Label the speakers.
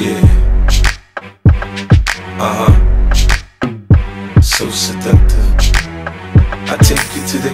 Speaker 1: Yeah. Uh huh. So seductive. I take you to the